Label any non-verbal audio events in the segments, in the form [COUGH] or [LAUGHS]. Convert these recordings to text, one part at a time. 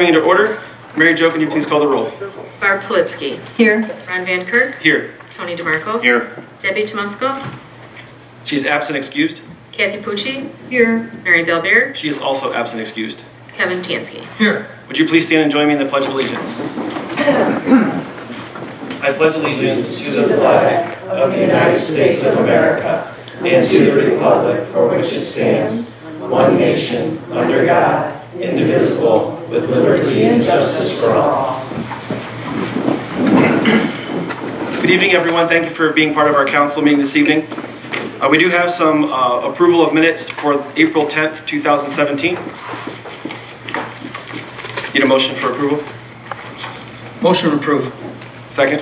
Into order. Mary Jo, can you please call the roll? Barb Politzky. Here. Ron Van Kirk. Here. Tony DeMarco. Here. Debbie Tomusko. She's absent excused. Kathy Pucci. Here. Mary Belbeer. She is also absent excused. Kevin Tansky. Here. Would you please stand and join me in the Pledge of Allegiance? [CLEARS THROAT] I pledge allegiance to the flag of the United States of America and to the republic for which it stands, one nation, under God, indivisible, with liberty and justice for all. Good evening, everyone. Thank you for being part of our council meeting this evening. Uh, We do have some uh, approval of minutes for April 10th, 2017. Need a motion for approval? Motion approved. Second?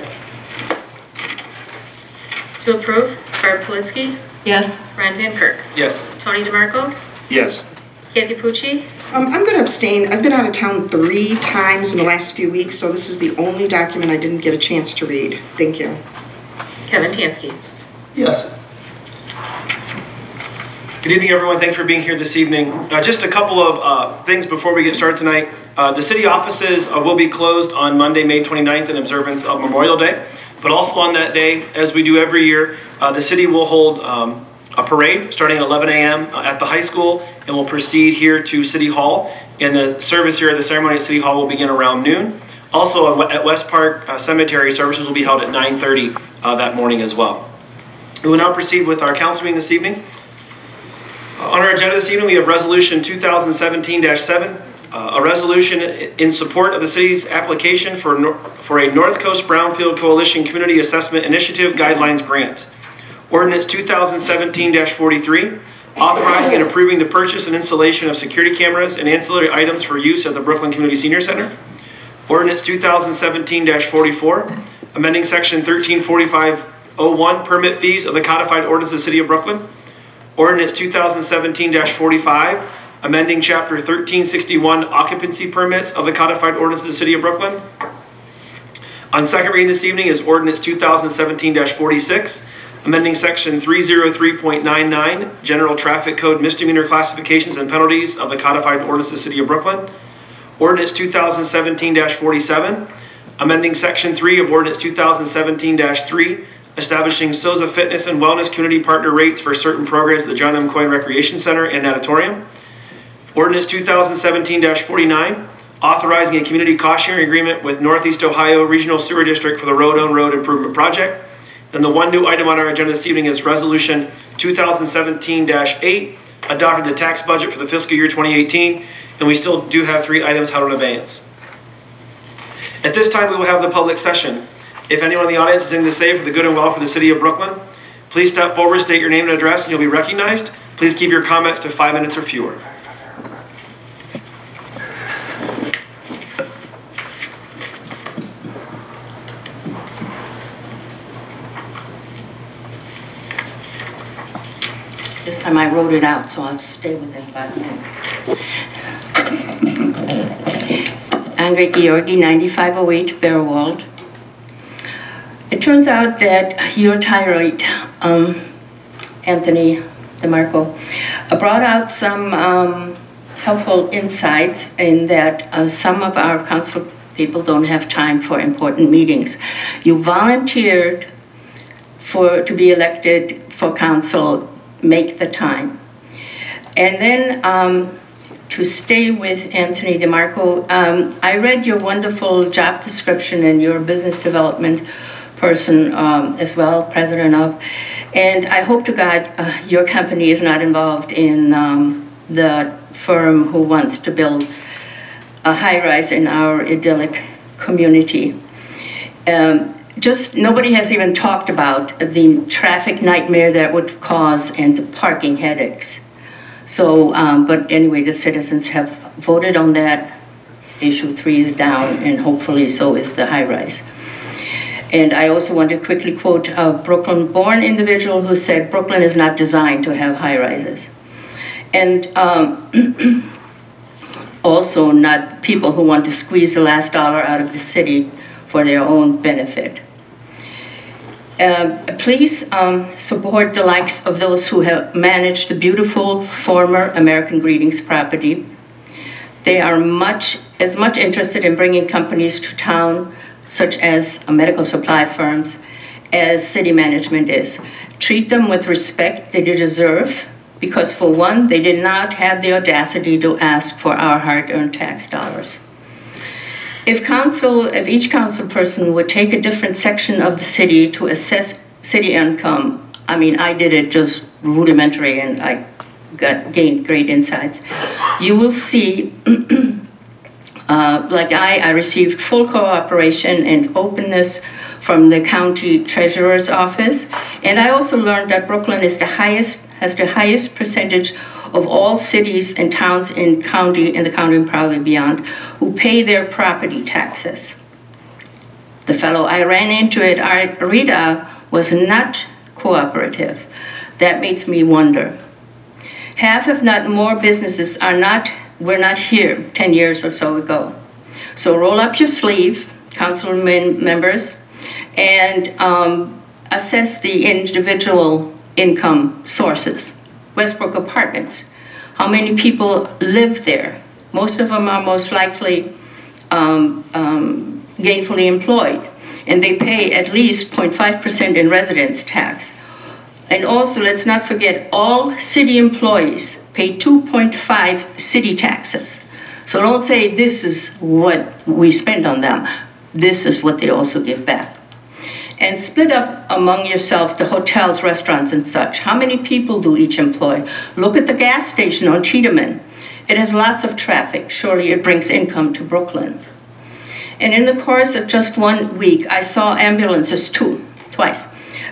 To approve, Barb Politzky. Yes. Ron Van Kirk. Yes. Tony DeMarco. Yes. Kathy Pucci. Um, I'm going to abstain. I've been out of town three times in the last few weeks, so this is the only document I didn't get a chance to read. Thank you. Kevin Tansky. Yes. Good evening, everyone. Thanks for being here this evening. Uh, just a couple of uh, things before we get started tonight. Uh, the city offices uh, will be closed on Monday, May 29th in observance of Memorial Day. But also on that day, as we do every year, uh, the city will hold um, a parade starting at 11 a.m. at the high school and will proceed here to City Hall. And the service here, the ceremony at City Hall will begin around noon. Also at West Park uh, Cemetery, services will be held at 9:30 uh, that morning as well. We will now proceed with our council meeting this evening. Uh, On our agenda this evening, we have Resolution 2017-7, uh, a resolution in support of the city's application for, for a North Coast Brownfield Coalition Community Assessment Initiative Guidelines Grant. Ordinance 2017-43, authorizing and approving the purchase and installation of security cameras and ancillary items for use at the Brooklyn Community Senior Center. Ordinance 2017-44, amending Section 134501 permit fees of the codified ordinance of the City of Brooklyn. Ordinance 2017-45, amending Chapter 1361 occupancy permits of the codified ordinance of the City of Brooklyn. On second reading this evening is Ordinance 2017-46, amending Section 303.99 General Traffic Code misdemeanor classifications and penalties of the codified ordinance of the City of Brooklyn. Ordinance 2017-47, amending Section 3 of Ordinance 2017-3, establishing Souza Fitness and Wellness Community Partner rates for certain programs at the John M. Coyne Recreation Center and Natatorium. Ordinance 2017-49, authorizing a community cost-sharing agreement with Northeast Ohio Regional Sewer District for the Roadoan Road Improvement Project. Then the one new item on our agenda this evening is Resolution 2017-8, adopting the tax budget for the fiscal year 2018, and we still do have three items held in abeyance. At this time, we will have the public session. If anyone in the audience has anything to say for the good and well for the city of Brooklyn, please step forward, state your name and address, and you'll be recognized. Please keep your comments to five minutes or fewer. Time I wrote it out, so I'll stay within five minutes. Andre Georgi, 9508 Bearwald. It turns out that your tirade, um, Anthony DeMarco, uh, brought out some um, helpful insights in that uh, some of our council people don't have time for important meetings. You volunteered for to be elected for council, make the time. And then um, to stay with Anthony DeMarco, um, I read your wonderful job description and your business development person um, as well, president of. And I hope to God uh, your company is not involved in um, the firm who wants to build a high rise in our idyllic community. Um, just nobody has even talked about the traffic nightmare that would cause and the parking headaches. So, um, but anyway, the citizens have voted on that. Issue three is down, and hopefully so is the high rise. And I also want to quickly quote a Brooklyn born individual who said, Brooklyn is not designed to have high rises. And um, [CLEARS THROAT] also, not people who want to squeeze the last dollar out of the city for their own benefit. Uh, please um, support the likes of those who have managed the beautiful former American Greetings property. They are much as much interested in bringing companies to town, such as uh, medical supply firms, as city management is. Treat them with respect they deserve, because for one, they did not have the audacity to ask for our hard-earned tax dollars. If council, if each council person would take a different section of the city to assess city income, I mean, I did it just rudimentary and I got gained great insights. You will see, [CLEARS THROAT] uh, like I, I received full cooperation and openness from the county treasurer's office, and I also learned that Brooklyn is the highest has the highest percentage of all cities and towns in county in the county and probably beyond who pay their property taxes. The fellow I ran into at Rita was not cooperative. That makes me wonder. Half, if not more, businesses are not were not here 10 years or so ago. So roll up your sleeve, councilman members, and um, assess the individual income sources. Westbrook Apartments, how many people live there? Most of them are most likely um, um, gainfully employed, and they pay at least 0.5% in residence tax. And also, let's not forget, all city employees pay 2.5 city taxes. So don't say this is what we spend on them. This is what they also give back and split up among yourselves the hotels, restaurants, and such. How many people do each employ? Look at the gas station on Tiedeman. It has lots of traffic. Surely it brings income to Brooklyn. And in the course of just one week, I saw ambulances too, twice,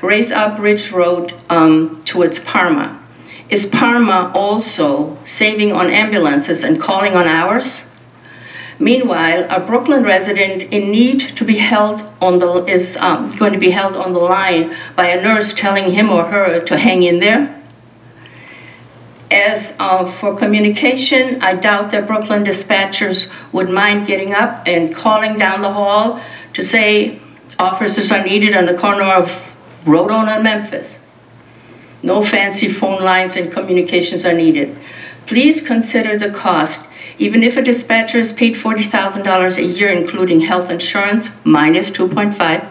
race up Ridge Road um, towards Parma. Is Parma also saving on ambulances and calling on ours? Meanwhile, a Brooklyn resident in need to be held on the is um, going to be held on the line by a nurse telling him or her to hang in there. As uh, for communication, I doubt that Brooklyn dispatchers would mind getting up and calling down the hall to say officers are needed on the corner of Roadoan and Memphis. No fancy phone lines and communications are needed. Please consider the cost even if a dispatcher is paid $40,000 a year, including health insurance, minus 2.5,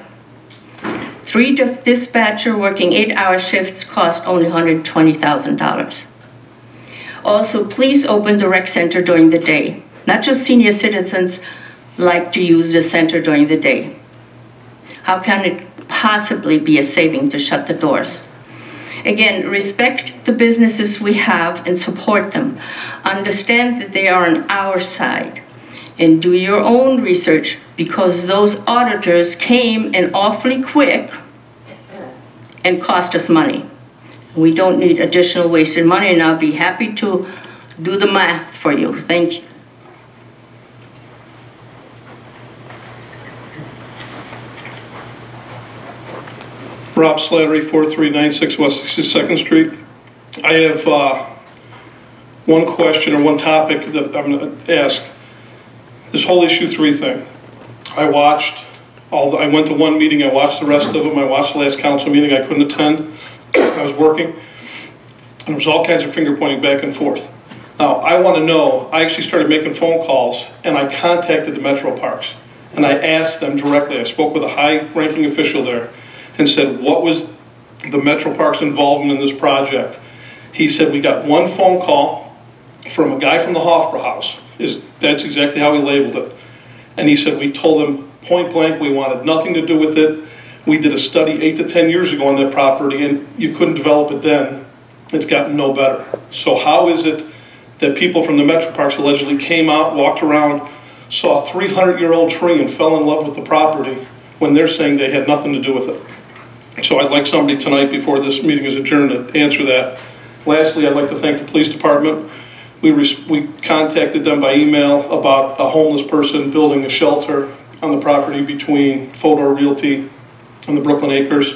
three dispatcher working eight-hour shifts cost only $120,000. Also, please open the rec center during the day. Not just senior citizens like to use the center during the day. How can it possibly be a saving to shut the doors? Again, respect the businesses we have and support them. Understand that they are on our side. And do your own research because those auditors came in awfully quick and cost us money. We don't need additional wasted money, and I'll be happy to do the math for you. Thank you. Rob Slattery, 4396 West 62nd Street. I have uh, one question or one topic that I'm going to ask. This whole issue three thing. I watched all. The, I went to one meeting. I watched the rest of them. I watched the last council meeting. I couldn't attend. [CLEARS THROAT] I was working, and there was all kinds of finger pointing back and forth. Now I want to know. I actually started making phone calls, and I contacted the Metro Parks, and I asked them directly. I spoke with a high-ranking official there and said, what was the Metro Parks involvement in this project? He said, we got one phone call from a guy from the Hofbrauhaus. Is That's exactly how he labeled it. And he said, we told him point blank, we wanted nothing to do with it. We did a study eight to 10 years ago on that property and you couldn't develop it then. It's gotten no better. So how is it that people from the Metro Parks allegedly came out, walked around, saw a 300-year-old tree and fell in love with the property when they're saying they had nothing to do with it? So I'd like somebody tonight, before this meeting is adjourned, to answer that. Lastly, I'd like to thank the police department. We, we contacted them by email about a homeless person building a shelter on the property between Fodor Realty and the Brooklyn Acres.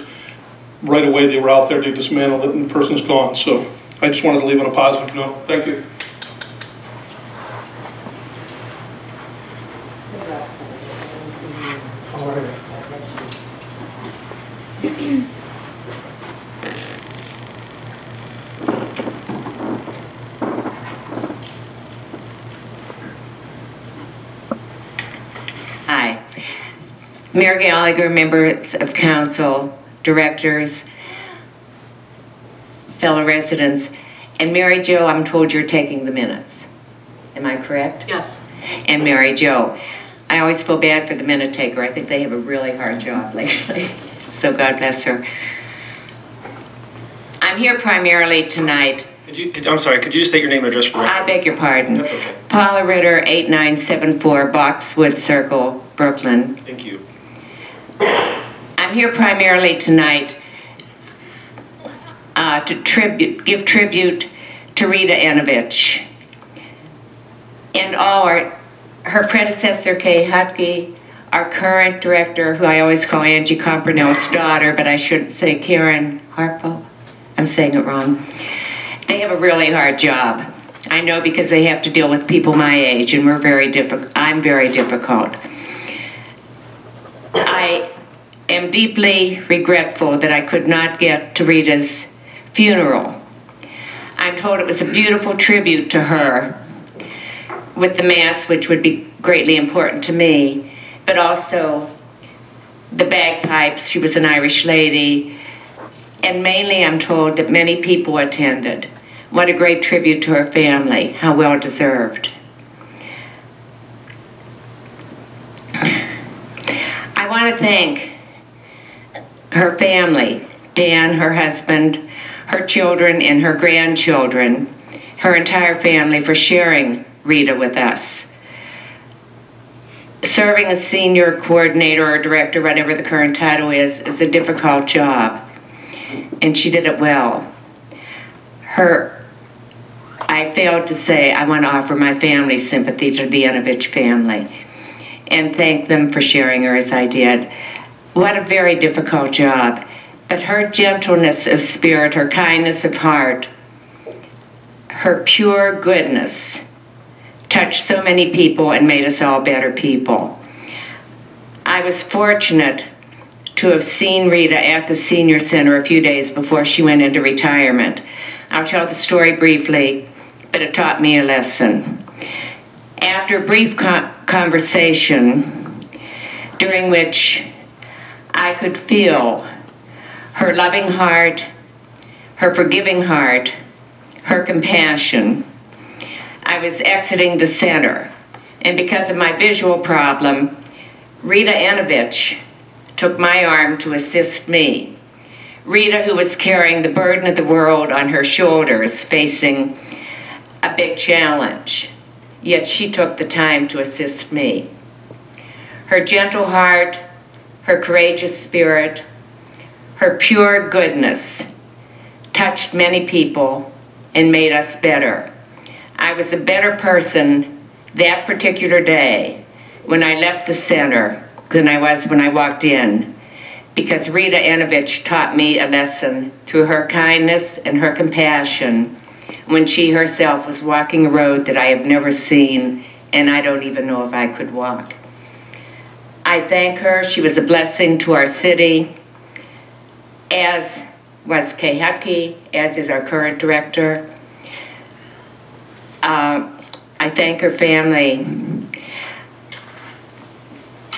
Right away, they were out there, they dismantled it, and the person's gone. So I just wanted to leave on a positive note. Thank you. Mayor Gallagher, members of council, directors, fellow residents, and Mary Jo, I'm told you're taking the minutes. Am I correct? Yes. And Mary Jo. I always feel bad for the minute taker. I think they have a really hard job lately. So God bless her. I'm here primarily tonight Could you, could- I'm sorry, could you just state your name and address for the I beg your pardon. That's okay. Paula Ritter, 8974 Boxwood Circle, Brooklyn. Thank you. I'm here primarily tonight uh, to tribute, give tribute to Rita Enovich and all our, her predecessor Kay Hutke, our current director, who I always call Angie Compernell's daughter, but I shouldn't say Karen Harpo. I'm saying it wrong. They have a really hard job. I know because they have to deal with people my age, and we're very difficult. I'm very difficult. I am deeply regretful that I could not get to Rita's funeral. I'm told it was a beautiful tribute to her with the Mass, which would be greatly important to me, but also the bagpipes. She was an Irish lady. And mainly, I'm told that many people attended. What a great tribute to her family. How well deserved. Want to thank her family, Dan, her husband, her children, and her grandchildren, her entire family for sharing Rita with us. Serving as senior coordinator or director, whatever the current title is, is a difficult job, and she did it well. Her, I failed to say I want to offer my family's sympathy to the Yanovich family and thank them for sharing her as I did. What a very difficult job. But her gentleness of spirit, her kindness of heart, her pure goodness touched so many people and made us all better people. I was fortunate to have seen Rita at the senior center a few days before she went into retirement. I'll tell the story briefly, but it taught me a lesson. After a brief con- conversation, during which I could feel her loving heart, her forgiving heart, her compassion, I was exiting the center. And because of my visual problem, Rita Anovich took my arm to assist me. Rita, who was carrying the burden of the world on her shoulders, facing a big challenge, yet she took the time to assist me. Her gentle heart, her courageous spirit, her pure goodness touched many people and made us better. I was a better person that particular day when I left the center than I was when I walked in because Rita Anovich taught me a lesson through her kindness and her compassion when she herself was walking a road that I have never seen and I don't even know if I could walk. I thank her. She was a blessing to our city, as was Hupke, as is our current director. Uh, I thank her family.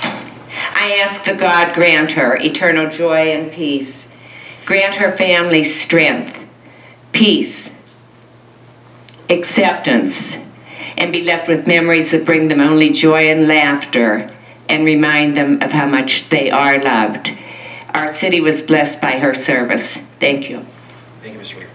I ask that God grant her eternal joy and peace. Grant her family strength, peace, acceptance, and be left with memories that bring them only joy and laughter and remind them of how much they are loved. Our city was blessed by her service. Thank you. Thank you, Mr.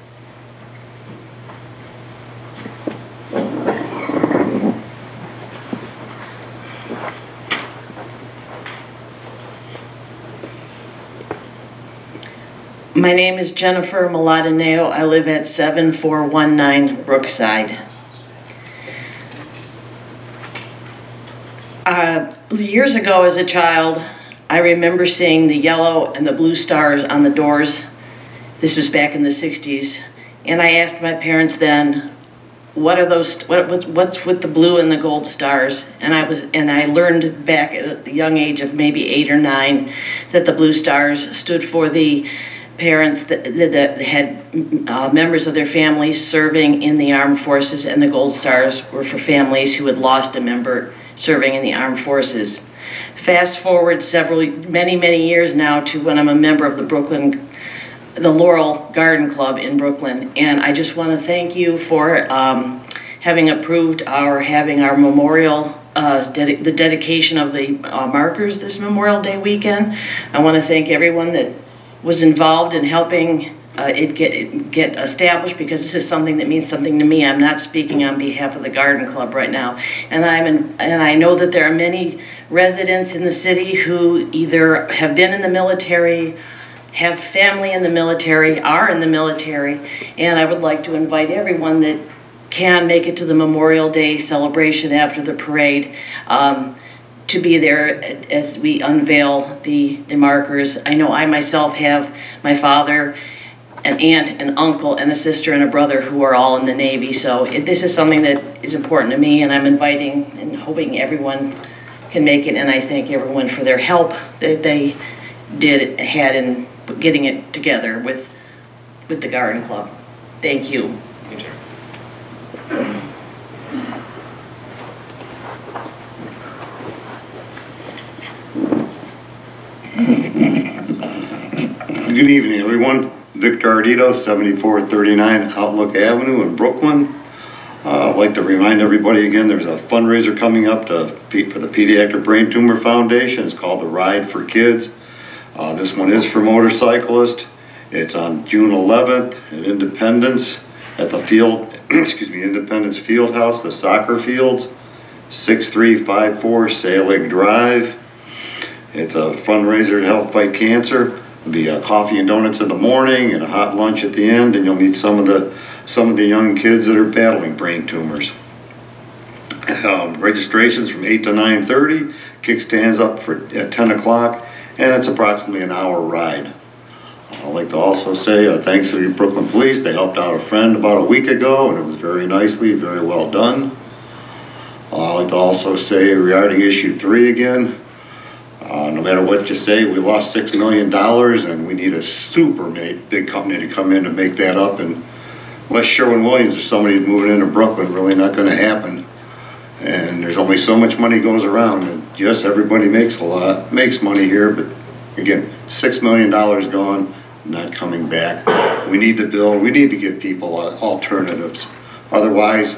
My name is Jennifer Maladeneo. I live at 7419 Brookside. Uh, years ago, as a child, I remember seeing the yellow and the blue stars on the doors. This was back in the 60s. And I asked my parents then, what are those what, what's, what's with the blue and the gold stars and i was and i learned back at the young age of maybe eight or nine that the blue stars stood for the parents that, that, had uh, members of their families serving in the armed forces and the gold stars were for families who had lost a member serving in the armed forces. Fast forward several, many, many years now to when I'm a member of the Brooklyn, the Laurel Garden Club in Brooklyn. And I just want to thank you for um, having approved our, having our memorial, uh, dedi- the dedication of the uh, markers this Memorial Day weekend. I want to thank everyone that was involved in helping uh, it get it get established because this is something that means something to me. I'm not speaking on behalf of the Garden Club right now, and I'm in, and I know that there are many residents in the city who either have been in the military, have family in the military, are in the military, and I would like to invite everyone that can make it to the Memorial Day celebration after the parade. Um, to be there as we unveil the, the markers. I know I myself have my father, an aunt, an uncle, and a sister and a brother who are all in the Navy. So it, this is something that is important to me, and I'm inviting and hoping everyone can make it. And I thank everyone for their help that they did had in getting it together with with the Garden Club. Thank you. Good evening, everyone. Victor Ardito, 7439 Outlook Avenue in Brooklyn. Uh, I'd like to remind everybody again, there's a fundraiser coming up to, for the Pediatric Brain Tumor Foundation. It's called the Ride for Kids. Uh, This one is for motorcyclists. It's on June 11th at Independence at the field, [CLEARS THROAT] excuse me, Independence Field House, the soccer fields, 6354 Selig Drive. It's a fundraiser to help fight cancer. Be a coffee and donuts in the morning and a hot lunch at the end, and you'll meet some of the some of the young kids that are battling brain tumors. Um, registrations from 8 to 9:30. Kickstands up for at 10 o'clock, and it's approximately an hour ride. I'd like to also say uh, thanks to the Brooklyn Police. They helped out a friend about a week ago, and it was very nicely, very well done. Uh, I'd like to also say regarding issue three again, uh, no matter what you say, we lost six million dollars, and we need a super big company to come in to make that up. And unless Sherwin-Williams or somebody's moving into Brooklyn, really not going to happen. And there's only so much money goes around. And yes, everybody makes a lot, makes money here, but again, six million dollars gone, not coming back. We need to build. We need to give people alternatives. Otherwise,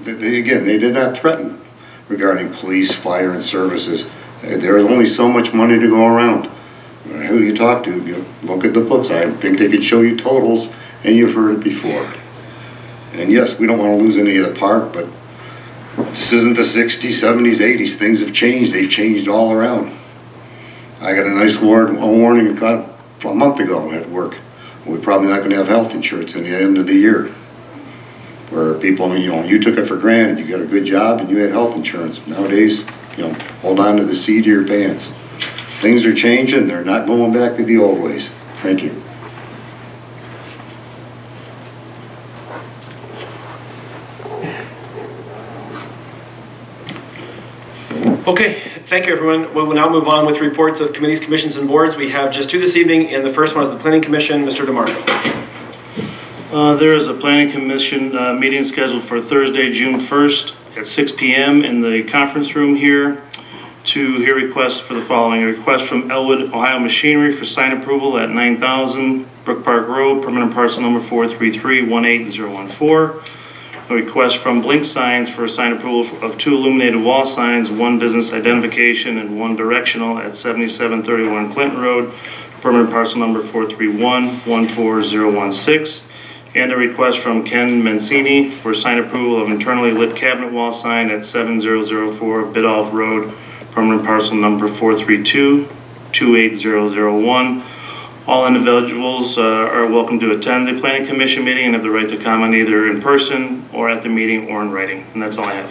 they, again, they did not threaten regarding police, fire, and services. Uh, There is only so much money to go around. Uh, Who you talk to, you look at the books, I think they could show you totals, and you've heard it before. And yes, we don't want to lose any of the park, but this isn't the 60s, 70s, 80s. Things have changed. They've changed all around. I got a nice word, a warning got a month ago at work. We're probably not going to have health insurance in the end of the year. Where people, you know, you took it for granted, you got a good job and you had health insurance. Nowadays, you know, hold on to the seat of your pants. Things are changing, they're not going back to the old ways. Thank you. Okay, thank you, everyone. We will now move on with reports of committees, commissions, and boards. We have just two this evening, and the first one is the Planning Commission, Mr. DeMarco. Uh, There is a planning commission uh, meeting scheduled for Thursday, June 1st at 6 PM in the conference room here to hear requests for the following. A request from Elwood Ohio Machinery for sign approval at 9000 Brook Park Road, permanent parcel number 433-18014. A request from Blink Signs for sign approval of two illuminated wall signs, one business identification and one directional at 7731 Clinton Road, permanent parcel number 431-14016. And a request from Ken Mancini for sign approval of internally lit cabinet wall sign at 7004 Biddulph Road, permanent parcel number 432-28001. All individuals uh, are welcome to attend the planning commission meeting and have the right to comment either in person or at the meeting or in writing. And that's all I have.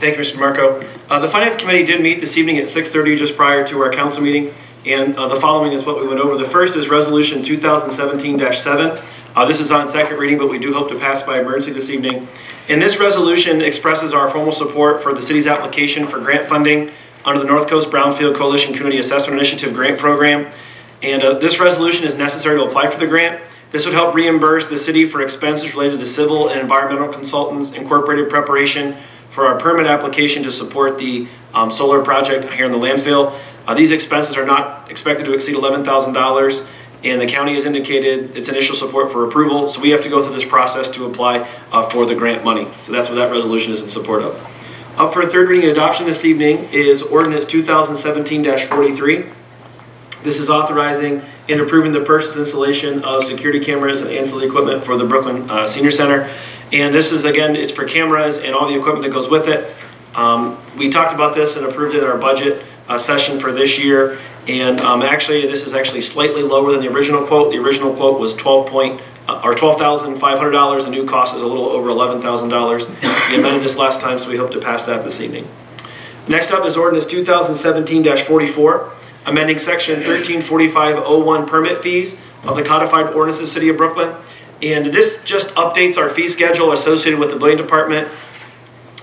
Thank you, Mr. Marco. Uh, The Finance Committee did meet this evening at 6:30, just prior to our council meeting, and uh, the following is what we went over. The first is Resolution 2017-7. Uh, This is on second reading, but we do hope to pass by emergency this evening. And this resolution expresses our formal support for the city's application for grant funding under the North Coast Brownfield Coalition Community Assessment Initiative Grant Program. And uh, this resolution is necessary to apply for the grant. This would help reimburse the city for expenses related to civil and environmental consultants, incorporated preparation for our permit application to support the um, solar project here in the landfill. Uh, These expenses are not expected to exceed $11,000, and the county has indicated its initial support for approval, so we have to go through this process to apply uh, for the grant money. So that's what that resolution is in support of. Up for a third reading and adoption this evening is ordinance 2017-43. This is authorizing and approving the purchase installation of security cameras and ancillary equipment for the Brooklyn uh, Senior Center. And this is, again, it's for cameras and all the equipment that goes with it. Um, We talked about this and approved it in our budget uh, session for this year. And um, actually, this is actually slightly lower than the original quote. The original quote was 12 point, uh, or $12,500. The new cost is a little over $11,000. We amended this last time, so we hope to pass that this evening. Next up is ordinance 2017-44, amending section 134501 permit fees of the codified ordinances City of Brooklyn. And this just updates our fee schedule associated with the building department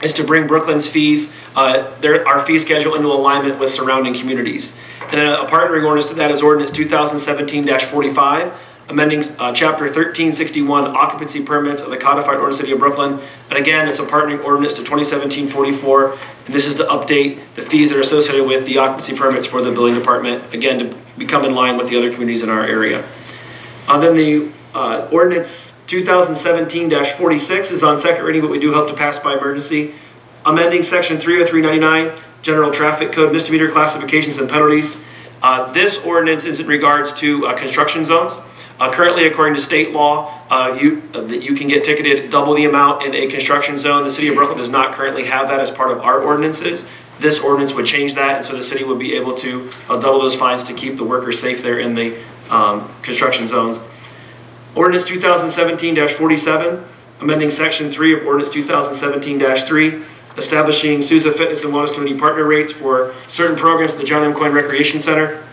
is to bring Brooklyn's fees, uh, their, our fee schedule into alignment with surrounding communities. And then a partnering ordinance to that is ordinance 2017-45, amending uh, chapter 1361 occupancy permits of the codified ordinance City of Brooklyn. And again, it's a partnering ordinance to 2017-44, and this is to update the fees that are associated with the occupancy permits for the building department, again, to become in line with the other communities in our area. Uh, Then the uh, ordinance 2017-46 is on second reading, but we do hope to pass by emergency. Amending section 30399, general traffic code misdemeanor classifications and penalties. Uh, This ordinance is in regards to uh, construction zones. Uh, Currently, according to state law, uh, you, uh, that you can get ticketed double the amount in a construction zone. The city of Brooklyn does not currently have that as part of our ordinances. This ordinance would change that, and so the city would be able to double those fines to keep the workers safe there in the um, construction zones. Ordinance 2017-47, amending section 3 of ordinance 2017-3, establishing Souza Fitness and Wellness Community partner rates for certain programs at the John M. Coyne Recreation Center.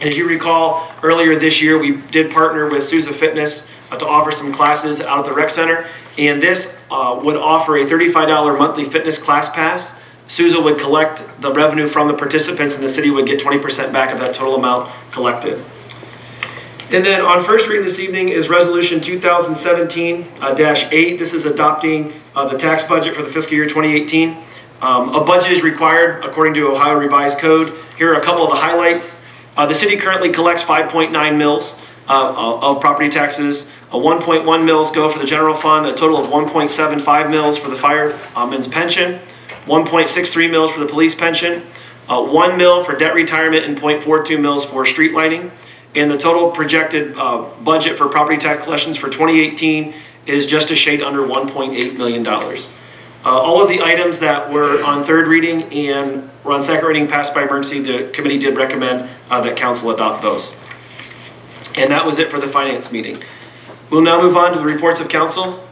As you recall, earlier this year, we did partner with Souza Fitness uh, to offer some classes out at the rec center. And this uh, would offer a $35 monthly fitness class pass. Souza would collect the revenue from the participants and the city would get 20% back of that total amount collected. And then on first reading this evening is Resolution 2017-8. This is adopting uh, the tax budget for the fiscal year 2018. Um, A budget is required according to Ohio Revised Code. Here are a couple of the highlights. Uh, The city currently collects 5.9 mils uh, of property taxes. A 1.1 mils go for the general fund, a total of 1.75 mils for the fireman's pension, 1.63 mils for the police pension, uh, 1 mil for debt retirement, and 0.42 mils for street lighting. And the total projected uh, budget for property tax collections for 2018 is just a shade under $1.8 million. Uh, All of the items that were on third reading and were on second reading passed by emergency, the committee did recommend uh, that council adopt those. And that was it for the finance meeting. We'll now move on to the reports of council.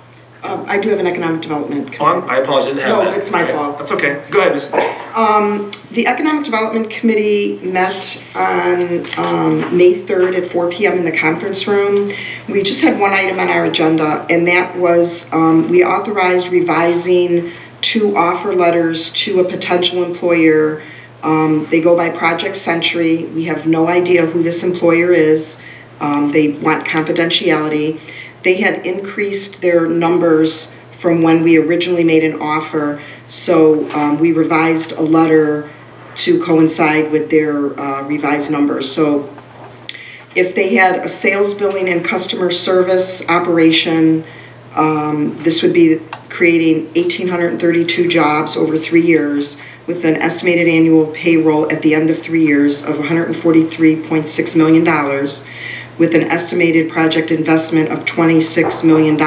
Um, I do have an economic development. Oh, I'm- I apologize, I didn't have No, that. it's my Okay, fault. That's okay. Go ahead, Ms. Um, The Economic Development Committee met on um, May 3rd at 4 PM in the conference room. We just had one item on our agenda, and that was, um, we authorized revising two offer letters to a potential employer. Um, They go by Project Century. We have no idea who this employer is. Um, They want confidentiality. They had increased their numbers from when we originally made an offer. So um, we revised a letter to coincide with their uh, revised numbers. So if they had a sales, billing, and customer service operation, um, this would be creating 1,832 jobs over three years with an estimated annual payroll at the end of three years of $143.6 million, with an estimated project investment of $26 million.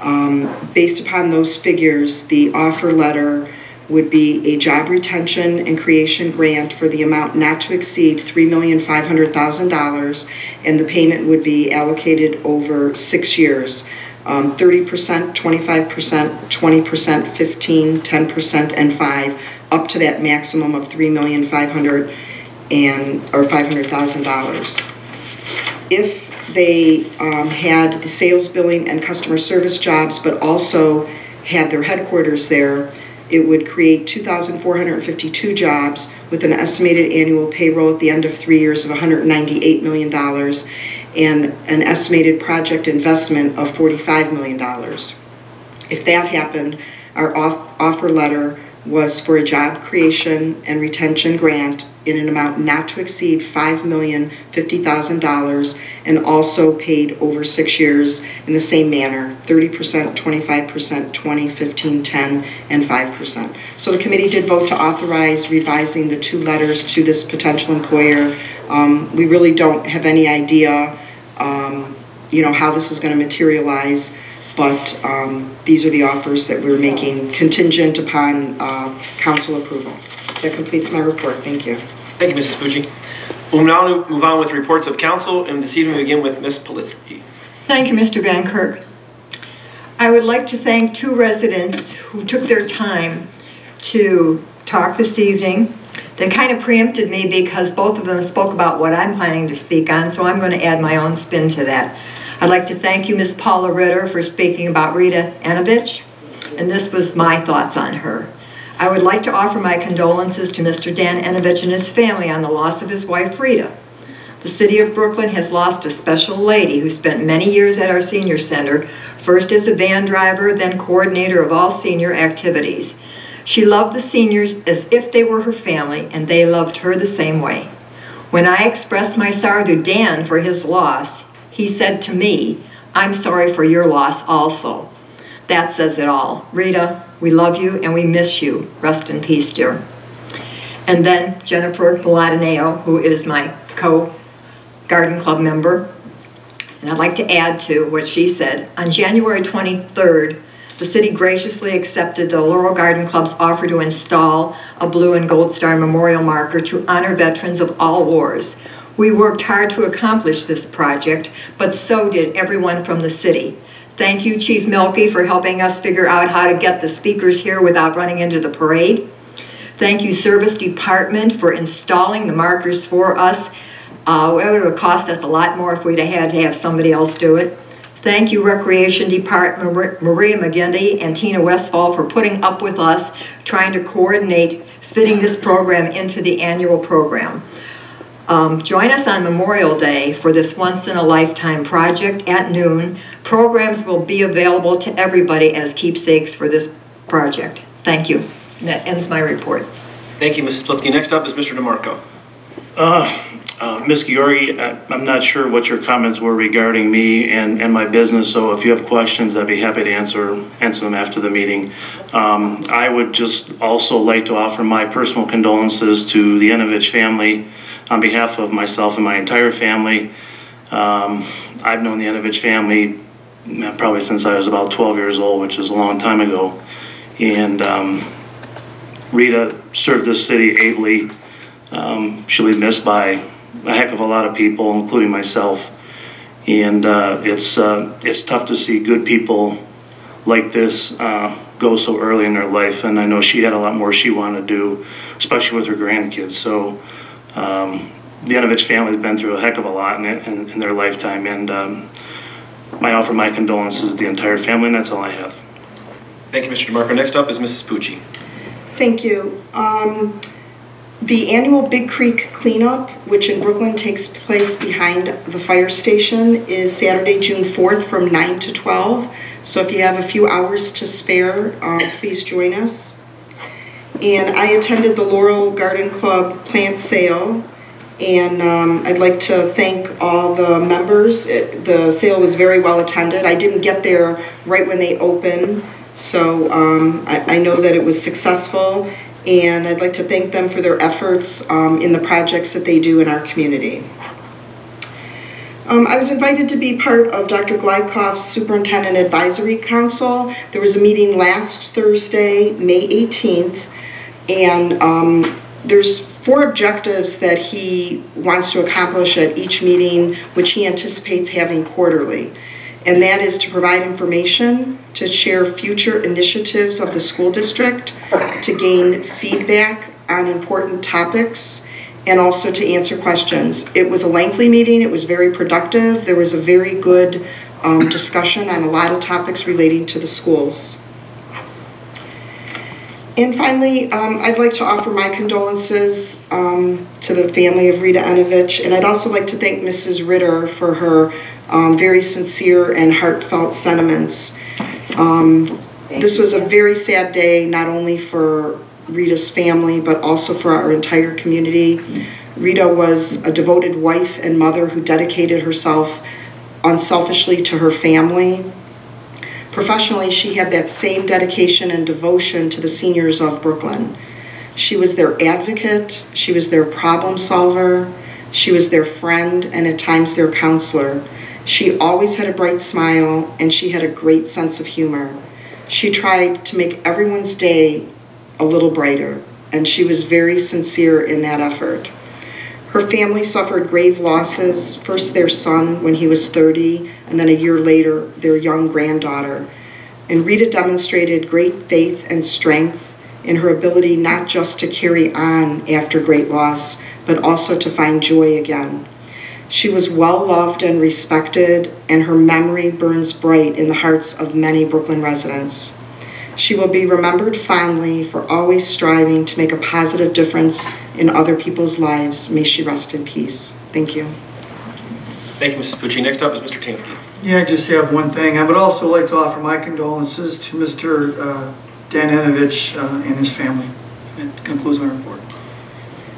Um, Based upon those figures, the offer letter would be a job retention and creation grant for the amount not to exceed $3,500,000, and the payment would be allocated over six years. Um, 30%, 25%, 20%, 15, 10%, and 5, up to that maximum of $3,500,000 and, or $500,000 if they um, had the sales, billing, and customer service jobs, but also had their headquarters there, it would create 2,452 jobs with an estimated annual payroll at the end of three years of $198 million and an estimated project investment of $45 million. If that happened, Our off- offer letter was for a job creation and retention grant in an amount not to exceed $5,050,000 and also paid over six years in the same manner, 30%, 25%, 20, 15, 10, and 5%. So the committee did vote to authorize revising the two letters to this potential employer. Um, We really don't have any idea, um, you know, how this is going to materialize, but um, these are the offers that we're making contingent upon uh, council approval. That completes my report. Thank you. Thank you, Mrs. Pucci. We'll now move on with reports of council, and this evening we begin with Ms. Politsky. Thank you, Mr. Van Kirk. I would like to thank two residents who took their time to talk this evening. They kind of preempted me because both of them spoke about what I'm planning to speak on, so I'm going to add my own spin to that. I'd like to thank you, Ms. Paula Ritter, for speaking about Rita Anovich, and this was my thoughts on her. I would like to offer my condolences to Mr. Dan Enovich and his family on the loss of his wife Rita. The city of Brooklyn has lost a special lady who spent many years at our senior center, first as a van driver, then coordinator of all senior activities. She loved the seniors as if they were her family, and they loved her the same way. When I expressed my sorrow to Dan for his loss, he said to me, I'm sorry for your loss also. That says it all. Rita, we love you and we miss you. Rest in peace, dear. And then Jennifer Maladeneo, who is my co garden club member. And I'd like to add to what she said. On January 23rd, the city graciously accepted the Laurel Garden Club's offer to install a blue and gold star memorial marker to honor veterans of all wars. We worked hard to accomplish this project, but so did everyone from the city. Thank you, Chief Mielke, for helping us figure out how to get the speakers here without running into the parade. Thank you, Service Department, for installing the markers for us. Uh, it would have cost us a lot more if we'd had to have somebody else do it. Thank you, Recreation Department, Maria McGinty and Tina Westfall for putting up with us, trying to coordinate fitting this program into the annual program. Um, join us on Memorial Day for this once-in-a-lifetime project at noon. Programs will be available to everybody as keepsakes for this project. Thank you. And that ends my report. Thank you, Mrs. Politsky. Next up is Mr. DeMarco. Uh, uh, Ms. Georgi, I- I'm not sure what your comments were regarding me and, and my business, so if you have questions, I'd be happy to answer, answer them after the meeting. Um, I would just also like to offer my personal condolences to the Enovich family on behalf of myself and my entire family. Um, I've known the Enovich family uh, probably since I was about 12 years old, which is a long time ago. And um, Rita served this city ably. Um, she'll be missed by a heck of a lot of people, including myself. And uh, it's uh, it's tough to see good people like this uh, go so early in their life. And I know she had a lot more she wanted to do, especially with her grandkids. So um, the Enovich family has been through a heck of a lot in, it, in, in their lifetime. And um, I offer my condolences to the entire family, and that's all I have. Thank you, Mr. DeMarco. Next up is Mrs. Pucci. Thank you. Um, the annual Big Creek cleanup, which in Brooklyn takes place behind the fire station, is Saturday, June 4th from 9 to 12. So if you have a few hours to spare, uh, please join us. And I attended the Laurel Garden Club plant sale, and um, I'd like to thank all the members. It, the sale was very well attended. I didn't get there right when they opened, so um, I, I know that it was successful and I'd like to thank them for their efforts um, in the projects that they do in our community. Um, I was invited to be part of Dr. Glykoff's Superintendent Advisory Council. There was a meeting last Thursday, May 18th, and um, there's four objectives that he wants to accomplish at each meeting, which he anticipates having quarterly. And that is to provide information, to share future initiatives of the school district, to gain feedback on important topics, and also to answer questions. It was a lengthy meeting, it was very productive, there was a very good um, discussion on a lot of topics relating to the schools. And finally, um, I'd like to offer my condolences um, to the family of Rita Enovich, and I'd also like to thank Mrs. Ritter for her um, very sincere and heartfelt sentiments. Um, This was a very sad day, not only for Rita's family, but also for our entire community. Rita was a devoted wife and mother who dedicated herself unselfishly to her family. Professionally, she had that same dedication and devotion to the seniors of Brooklyn. She was their advocate, she was their problem solver, she was their friend, and at times their counselor. She always had a bright smile, and she had a great sense of humor. She tried to make everyone's day a little brighter, and she was very sincere in that effort. Her family suffered grave losses first, their son when he was 30, and then a year later, their young granddaughter. And Rita demonstrated great faith and strength in her ability not just to carry on after great loss, but also to find joy again. She was well loved and respected, and her memory burns bright in the hearts of many Brooklyn residents. She will be remembered fondly for always striving to make a positive difference in other people's lives. May she rest in peace. Thank you. Thank you, Mrs. Pucci. Next up is Mr. Tansky. Yeah, I just have one thing. I would also like to offer my condolences to Mr. uh, Dan Enovich uh, and his family. That concludes my report.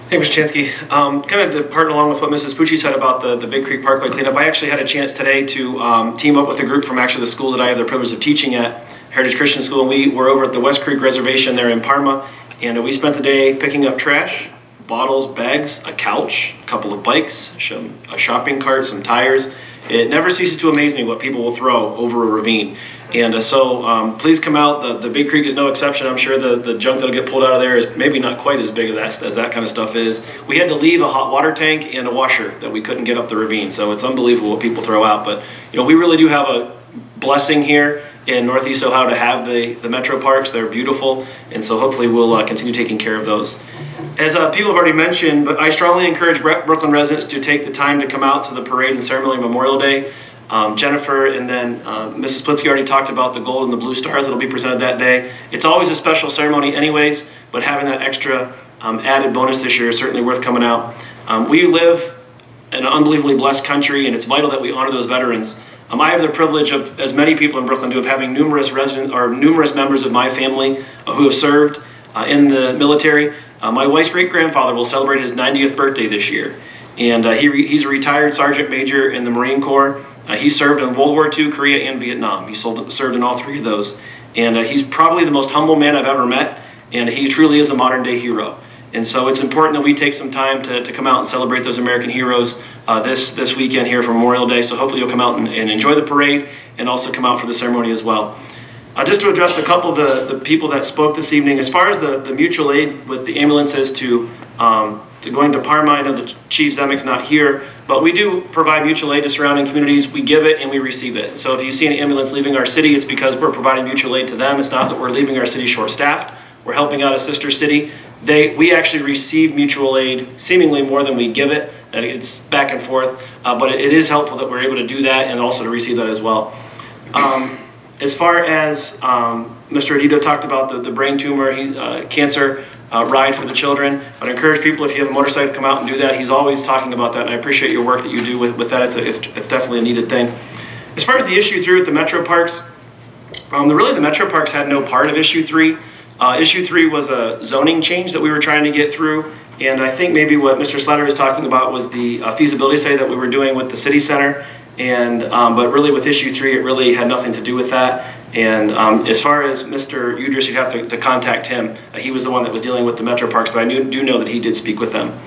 Hey, Mr. Tansky. Um, kind of to partner along with what Mrs. Pucci said about the, the Big Creek Parkway cleanup, I actually had a chance today to um, team up with a group from actually the school that I have the privilege of teaching at, Heritage Christian School, and we were over at the West Creek Reservation there in Parma, and we spent the day picking up trash, bottles, bags, a couch, a couple of bikes, a shopping cart, some tires. It never ceases to amaze me what people will throw over a ravine. And uh, so um, please come out. The, the Big Creek is no exception. I'm sure the, the junk that'll get pulled out of there is maybe not quite as big as that, as that kind of stuff is. We had to leave a hot water tank and a washer that we couldn't get up the ravine. So it's unbelievable what people throw out. But you know, we really do have a blessing here in Northeast Ohio to have the, the metro parks. They're beautiful. And so hopefully we'll uh, continue taking care of those. As uh, people have already mentioned, but I strongly encourage Brooklyn residents to take the time to come out to the parade and ceremony Memorial Day. Um, Jennifer and then uh, Mrs. Politzky already talked about the gold and the blue stars that will be presented that day. It's always a special ceremony anyways, but having that extra um, added bonus this year is certainly worth coming out. Um, we live in an unbelievably blessed country and it's vital that we honor those veterans. Um, I have the privilege of, as many people in Brooklyn do, of having numerous resident or numerous members of my family uh, who have served uh, in the military. Uh, my wife's great grandfather will celebrate his 90th birthday this year. And uh, he he's a retired sergeant major in the Marine Corps. Uh, he served in World War II, Korea, and Vietnam. He sold, served in all three of those. And uh, he's probably the most humble man I've ever met, and he truly is a modern day hero. And so it's important that we take some time to, to come out and celebrate those American heroes uh, this, this weekend here for Memorial Day. So hopefully you'll come out and, and enjoy the parade and also come out for the ceremony as well. Uh, just to address a couple of the, the people that spoke this evening, as far as the, the mutual aid with the ambulances to um, to going to Parma. I know the Chief Zemek's not here, but we do provide mutual aid to surrounding communities. We give it and we receive it. So if you see an ambulance leaving our city, it's because we're providing mutual aid to them. It's not that we're leaving our city short-staffed. We're helping out a sister city. They, we actually receive mutual aid seemingly more than we give it. It's back and forth, uh, but it, it is helpful that we're able to do that and also to receive that as well. Um, as far as um, Mr. Adito talked about the, the brain tumor, he, uh, cancer, uh, ride for the children. I'd encourage people, if you have a motorcycle, to come out and do that. He's always talking about that, and I appreciate your work that you do with, with that. It's, a, it's, it's definitely a needed thing. As far as the issue three with the metro parks, um, the, really the metro parks had no part of issue three. Uh, issue three was a zoning change that we were trying to get through, and I think maybe what Mr. Slater was talking about was the uh, feasibility study that we were doing with the city center. And um, but really with issue three, it really had nothing to do with that. And um, as far as Mr. Udris, you'd have to, to contact him. Uh, he was the one that was dealing with the metro parks, but I knew, do know that he did speak with them.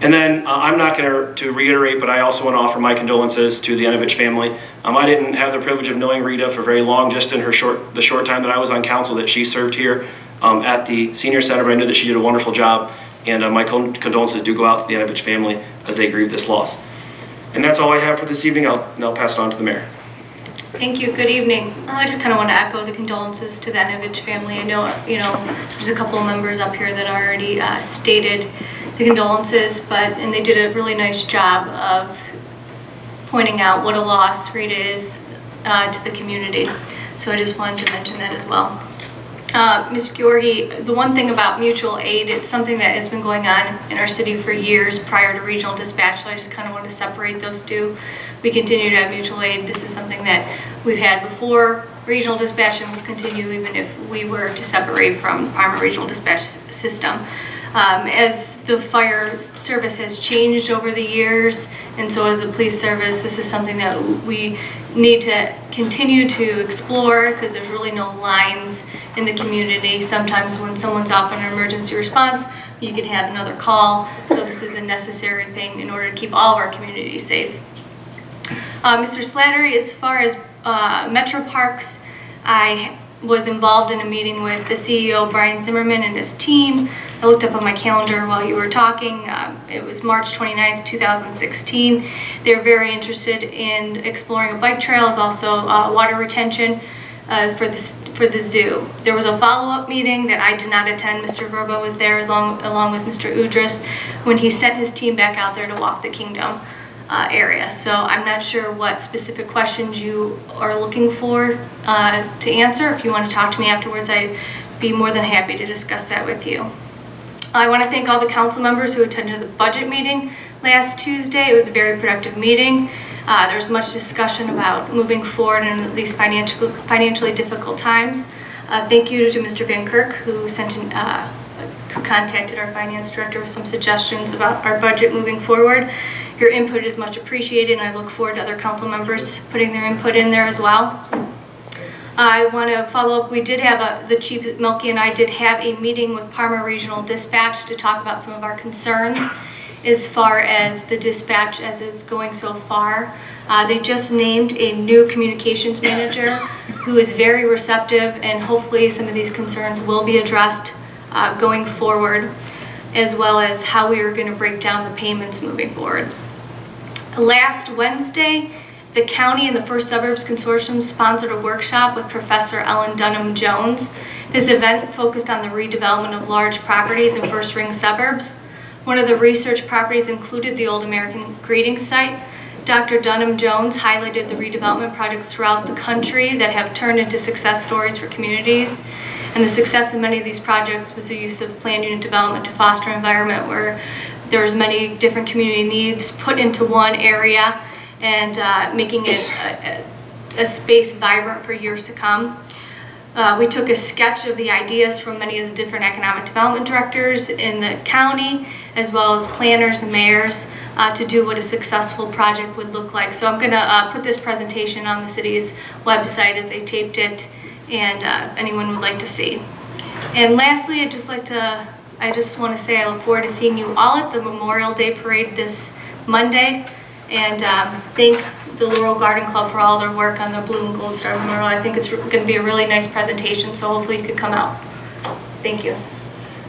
And then uh, I'm not going to reiterate, but I also want to offer my condolences to the Enovich family. Um, I didn't have the privilege of knowing Rita for very long, just in her short, the short time that I was on council that she served here um, at the senior center, but I knew that she did a wonderful job. And uh, my condolences do go out to the Enovich family as they grieve this loss. And that's all I have for this evening. I'll now pass it on to the mayor. Thank you. Good evening. I just kind of want to echo the condolences to the Enovich family. I know, you know, there's a couple of members up here that already uh, stated the condolences, but and they did a really nice job of pointing out what a loss Rita is uh, to the community. So I just wanted to mention that as well. Uh, Ms. Georgi, the one thing about mutual aid, it's something that has been going on in our city for years prior to regional dispatch, so I just kind of want to separate those two. We continue to have mutual aid. This is something that we've had before regional dispatch and will continue even if we were to separate from Parma Regional Dispatch System. Um, As the fire service has changed over the years, and so as the police service, this is something that we need to continue to explore because there's really no lines in the community. Sometimes when someone's off on an emergency response, you can have another call. So this is a necessary thing in order to keep all of our communities safe. Uh, Mr. Slattery, as far as uh, Metro Parks, I was involved in a meeting with the CEO, Brian Zimmerman, and his team. I looked up on my calendar while you were talking. Uh, It was March 29th, 2016. They're very interested in exploring a bike trail, as also uh, water retention uh, for the, for the zoo. There was a follow-up meeting that I did not attend. Mr. Verba was there along, along with Mr. Udris when he sent his team back out there to walk the kingdom uh, area. So I'm not sure what specific questions you are looking for uh, to answer. If you want to talk to me afterwards, I'd be more than happy to discuss that with you. I want to thank all the council members who attended the budget meeting last Tuesday. It was a very productive meeting. Uh, There was much discussion about moving forward in these financial, financially difficult times. Uh, Thank you to Mr. Van Kirk, who sent an, uh, who contacted our finance director with some suggestions about our budget moving forward. Your input is much appreciated, and I look forward to other council members putting their input in there as well. I want to follow up, we did have, a- the Chief Mielke and I did have a meeting with Parma Regional Dispatch to talk about some of our concerns as far as the dispatch as it's going so far. Uh, They just named a new communications manager who is very receptive, and hopefully some of these concerns will be addressed uh, going forward, as well as how we are going to break down the payments moving forward. Last Wednesday, the county and the First Suburbs Consortium sponsored a workshop with Professor Ellen Dunham Jones. This event focused on the redevelopment of large properties in first ring suburbs. One of the research properties included the Old American Greeting Site. Dr. Dunham Jones highlighted the redevelopment projects throughout the country that have turned into success stories for communities. And the success of many of these projects was the use of planned unit development to foster an environment where there's many different community needs put into one area and uh, making it a, a, space vibrant for years to come. Uh, we took a sketch of the ideas from many of the different economic development directors in the county, as well as planners and mayors, uh, to do what a successful project would look like. So I'm going to uh, put this presentation on the city's website as they taped it, and uh, anyone would like to see. And lastly, I'd just like to, I just want to say I look forward to seeing you all at the Memorial Day Parade this Monday. And um, thank the Laurel Garden Club for all their work on the Blue and Gold Star Memorial. I think it's going to be a really nice presentation, so hopefully you could come out. Thank you.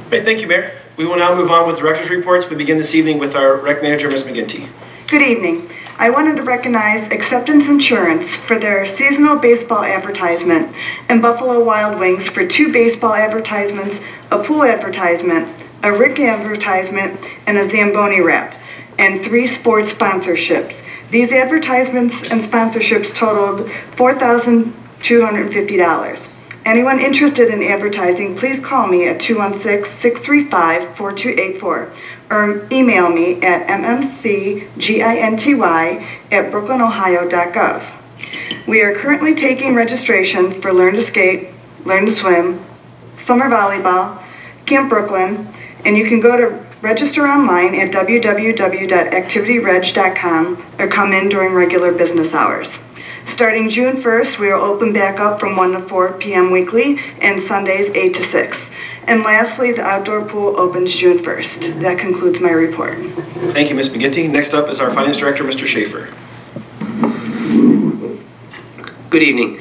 Great, thank you, Mayor. We will now move on with director's reports. We begin this evening with our rec manager, Ms. McGinty. Good evening. I wanted to recognize Acceptance Insurance for their seasonal baseball advertisement and Buffalo Wild Wings for two baseball advertisements, a pool advertisement, a Rick advertisement, and a Zamboni wrap, and three sports sponsorships. These advertisements and sponsorships totaled $4,250. Anyone interested in advertising, please call me at 216-635-4284 or email me at mmcginty at brooklynohio.gov. We are currently taking registration for Learn to Skate, Learn to Swim, Summer Volleyball, Camp Brooklyn, and you can go to register online at www.activityreg.com or come in during regular business hours. Starting June 1st, we are open back up from 1 to 4 p.m. weekly and Sundays 8 to 6. And lastly, the outdoor pool opens June 1st. That concludes my report. Thank you, Ms. McGinty. Next up is our finance director, Mr. Schaefer. Good evening.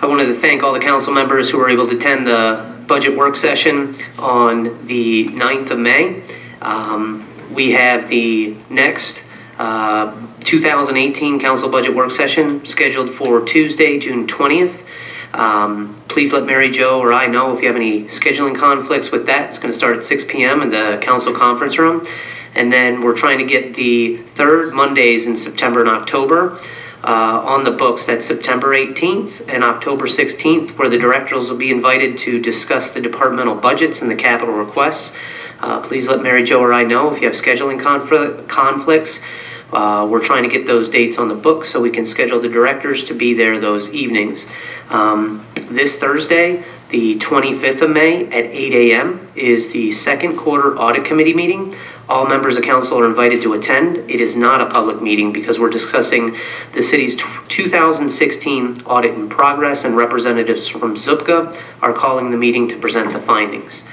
I wanted to thank all the council members who were able to attend the budget work session on the 9th of May. Um, We have the next uh, 2018 council budget work session scheduled for Tuesday, June 20th. Um, Please let Mary Jo or I know if you have any scheduling conflicts with that. It's going to start at 6 PM in the council conference room. And then we're trying to get the third Mondays in September and October uh, on the books. That's September 18th and October 16th, where the directors will be invited to discuss the departmental budgets and the capital requests. Uh, Please let Mary Jo or I know if you have scheduling confl- conflicts. Uh, We're trying to get those dates on the book so we can schedule the directors to be there those evenings. Um, This Thursday, the 25th of May at 8 a.m. is the second quarter audit committee meeting. All members of council are invited to attend. It is not a public meeting because we're discussing the city's 2016 audit in progress and representatives from Zupka are calling the meeting to present the findings.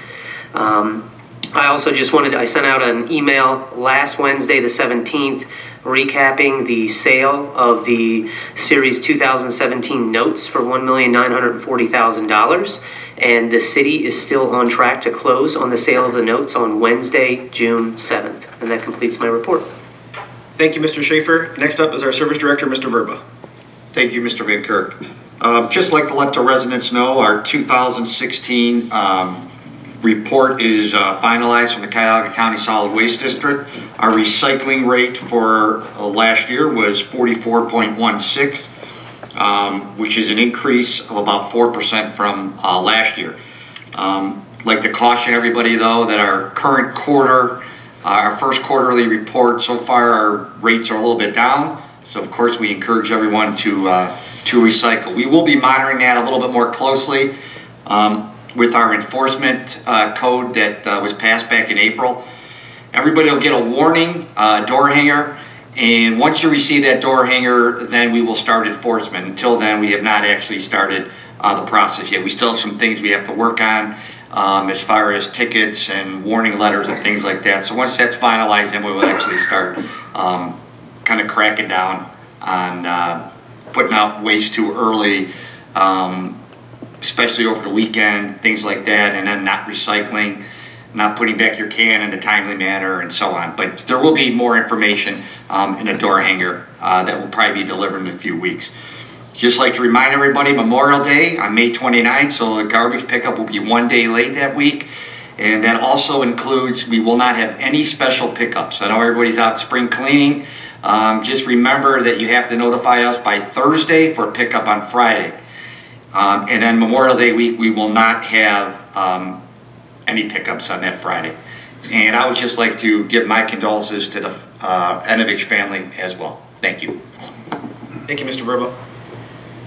Um, I also just wanted, I sent out an email last Wednesday, the 17th, recapping the sale of the Series 2017 notes for $1,940,000. And the city is still on track to close on the sale of the notes on Wednesday, June 7th. And that completes my report. Thank you, Mr. Schaefer. Next up is our Service Director, Mr. Verba. Thank you, Mr. Van Kirk. Uh, Just like to let the residents know, our 2016 um, report is uh, finalized from the Cuyahoga County Solid Waste District. Our recycling rate for uh, last year was 44.16, um, which is an increase of about 4% from uh, last year. Um, Like to caution everybody, though, that our current quarter, uh, our first quarterly report, so far, our rates are a little bit down. So of course, we encourage everyone to, uh, to recycle. We will be monitoring that a little bit more closely um, with our enforcement uh, code that uh, was passed back in April. Everybody will get a warning, uh, door hanger, and once you receive that door hanger, then we will start enforcement. Until then, we have not actually started uh, the process yet. We still have some things we have to work on um, as far as tickets and warning letters and things like that. So once that's finalized, then we will actually start um, kind of cracking down on uh, putting out waste too early, um, especially over the weekend, things like that, and then not recycling, not putting back your can in a timely manner, and so on. But there will be more information um, in a door hanger uh, that will probably be delivered in a few weeks. Just like to remind everybody, Memorial Day on May 29th, so the garbage pickup will be one day late that week. And that also includes, we will not have any special pickups. I know everybody's out spring cleaning. Um, just remember that you have to notify us by Thursday for pickup on Friday. Um, and then Memorial Day week, we will not have um, any pickups on that Friday. And I would just like to give my condolences to the uh, Enovich family as well. Thank you. Thank you, Mr. Verba.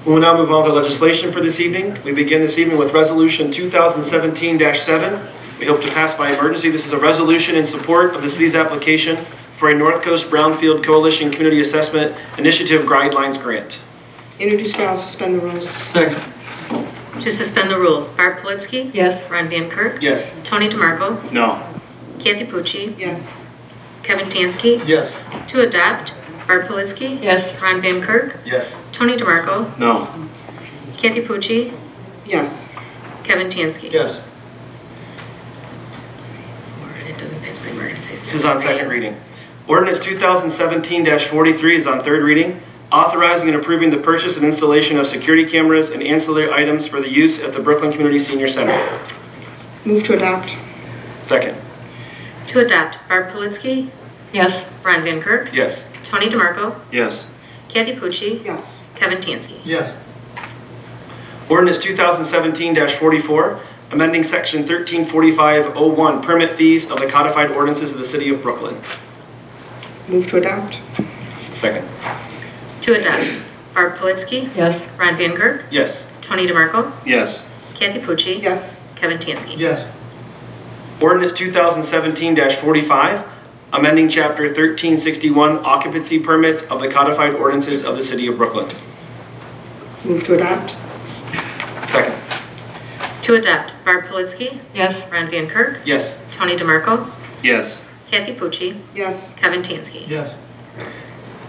We will now move on to legislation for this evening. We begin this evening with Resolution 2017-7. We hope to pass by emergency. This is a resolution in support of the city's application for a North Coast Brownfield Coalition Community Assessment Initiative Guidelines Grant. Introduce by all, suspend the rules. Second. To suspend the rules, Barb Politzky? Yes. Ron Van Kirk? Yes. Tony DeMarco? No. Kathy Pucci? Yes. Kevin Tansky? Yes. To adopt, Barb Politzky? Yes. Ron Van Kirk? Yes. Tony DeMarco? No. Kathy Pucci? Yes. Kevin Tansky? Yes. It doesn't pass by emergency. This is on second reading. Ordinance 2017-43 is on third reading, authorizing and approving the purchase and installation of security cameras and ancillary items for the use at the Brooklyn Community Senior Center. Move to adopt. Second. To adopt, Barb Politzky? Yes. Ron Van Kirk? Yes. Tony DeMarco? Yes. Kathy Pucci? Yes. Kevin Tansky? Yes. Ordinance 2017-44, amending section 134501, permit fees of the codified ordinances of the city of Brooklyn. Move to adopt. Second. To adopt, Barb Politzky? Yes. Ron Van Kirk? Yes. Tony DeMarco? Yes. Kathy Pucci? Yes. Kevin Tansky? Yes. Ordinance 2017-45, amending chapter 1361, occupancy permits of the codified ordinances of the city of Brooklyn. Move to adopt. Second. To adopt, Barb Politzky? Yes. Ron Van Kirk? Yes. Tony DeMarco? Yes. Kathy Pucci? Yes. Kevin Tansky? Yes.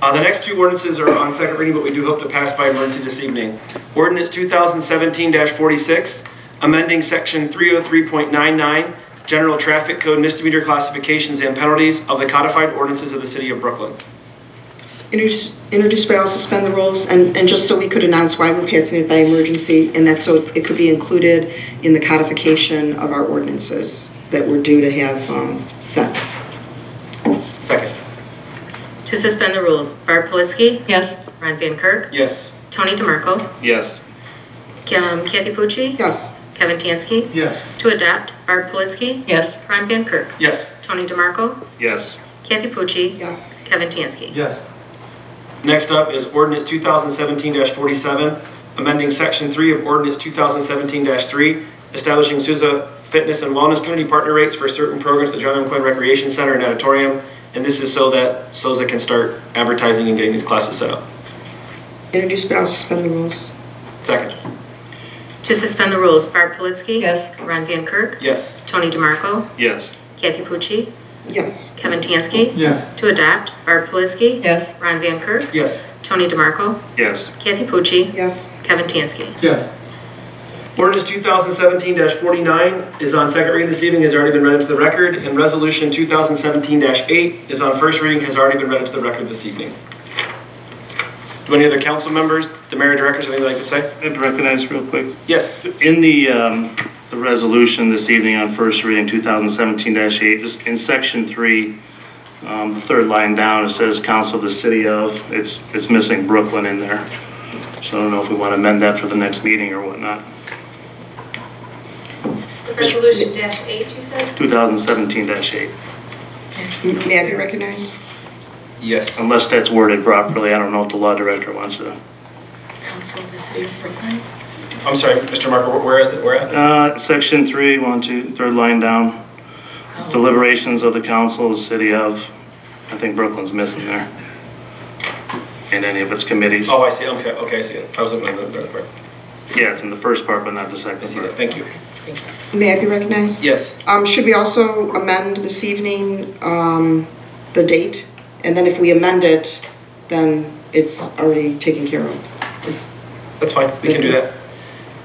Uh, the next two ordinances are on second reading, but we do hope to pass by emergency this evening. Ordinance 2017-46, amending section 303.99, general traffic code misdemeanor classifications and penalties of the codified ordinances of the city of Brooklyn. Introduce, introduce by all, suspend the rules, and, and just so we could announce why we're passing it by emergency, and that so it could be included in the codification of our ordinances that we're due to have um, sent. Second. To suspend the rules, Barb Politzky? Yes. Ron Van Kirk? Yes. Tony DeMarco? Yes. Um, Kathy Pucci? Yes. Kevin Tansky? Yes. To adopt, Barb Politzky? Yes. Ron Van Kirk? Yes. Tony DeMarco? Yes. Kathy Pucci. Yes. Kevin Tansky. Yes. Next up is ordinance 2017-47, amending section 3 of ordinance 2017-3, establishing Souza Fitness and Wellness Community partner rates for certain programs at the John M. Quinn Recreation Center and Auditorium. And this is so that Souza can start advertising and getting these classes set up. Introduce by all, suspend the rules. Second. To suspend the rules, Barb Politzky. Yes. Ron Van Kirk. Yes. Tony DeMarco. Yes. Kathy Pucci. Yes. Kevin Tansky. Yes. To adopt, Barb Politzky. Yes. Ron Van Kirk. Yes. Tony DeMarco. Yes. Kathy Pucci. Yes. Kevin Tansky. Yes. Ordinance 2017-49 is on second reading this evening, has already been read into the record, and Resolution 2017-8 is on first reading, has already been read into the record this evening. Do any other council members, the mayor, directors, anything they'd like to say? I'd recognize real quick. Yes. In the, um, the resolution this evening on first reading 2017-8, just in section three, um, the third line down, it says council of the city of, it's, it's missing Brooklyn in there. So I don't know if we want to amend that for the next meeting or whatnot. Resolution dash eight, you said? 2017-8, May I be recognized? Yes. unless that's worded properly. I don't know if the law director wants to. Council of the City of Brooklyn. I'm sorry, Mr. DeMarco, where is it, where at? Uh, section three, one, two, third line down. Deliberations of the council of the city of, I think Brooklyn's missing there. In any of its committees. Oh, I see, okay, okay, I see it. I was looking at the other part. Yeah, it's in the first part, but not the second I see part. that, thank you. May I be recognized? Yes. Um, should we also amend this evening, um, the date? And then if we amend it, then it's already taken care of. Is- That's fine, we can do that.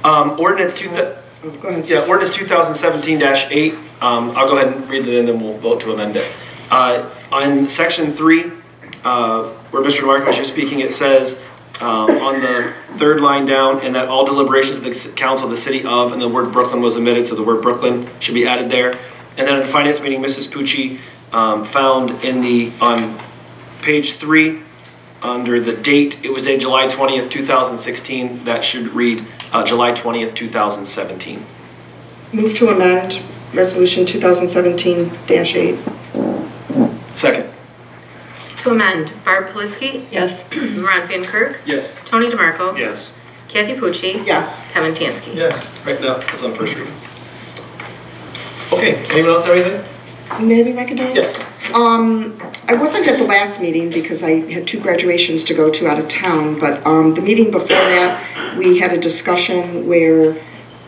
Um, Ordinance 2000, Go ahead. Yeah, ordinance 2017-8, um, I'll go ahead and read it and then we'll vote to amend it. Uh, On section three, uh, where Mr. DeMarco was just speaking, it says, um, on the third line down, and that all deliberations of the council of the city of, and the word Brooklyn was omitted, so the word Brooklyn should be added there. And then in the finance meeting, Mrs. Pucci um, found in the, on page three, under the date, it was a July 20th, 2016, that should read uh, July 20th, 2017. Move to amend Resolution 2017-8. Second. To amend, Barb Politzky. Yes. [CLEARS THROAT] Ron Van Kirk. Yes. Tony DeMarco. Yes. Kathy Pucci. Yes. Kevin Tansky. Yes. Right now, it's on first reading. Okay, anyone else have anything? Maybe I be recognized? Yes. Um, I wasn't at the last meeting because I had two graduations to go to out of town, but, um, the meeting before that, we had a discussion where,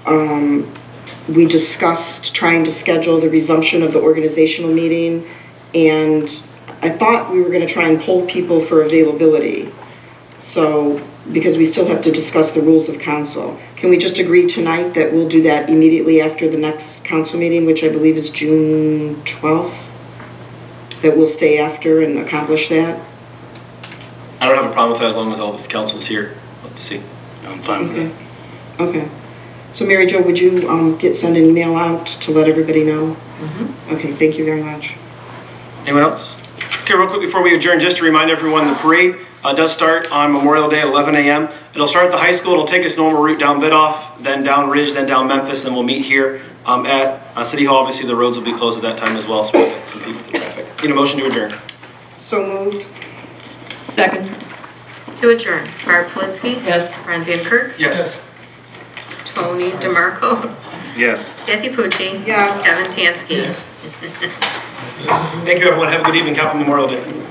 um, we discussed trying to schedule the resumption of the organizational meeting, and I thought we were gonna try and poll people for availability. So, because we still have to discuss the rules of council. Can we just agree tonight that we'll do that immediately after the next council meeting, which I believe is June 12th? That we'll stay after and accomplish that? I don't have a problem with that as long as all the council's here. We'll to see. I'm fine with Okay. Okay. So Mary Jo, would you um, get, send an email out to let everybody know? Okay, thank you very much. Anyone else? Okay, real quick before we adjourn, just to remind everyone, the parade uh, does start on Memorial Day at 11 a.m. It'll start at the high school, it'll take its normal route down Biddulph, then down Ridge, then down Memphis, and we'll meet here um, at uh, City Hall. Obviously, the roads will be closed at that time as well, so we'll have to compete with the traffic. Need a motion to adjourn. So moved? Second. To adjourn, Barb Politzky. Yes. Ron Van Kirk. Yes. Tony DeMarco. Yes. Kathy Pucci. Yes. Kevin Tansky. [LAUGHS] Thank you, everyone. Have a good evening. Happy Memorial Day.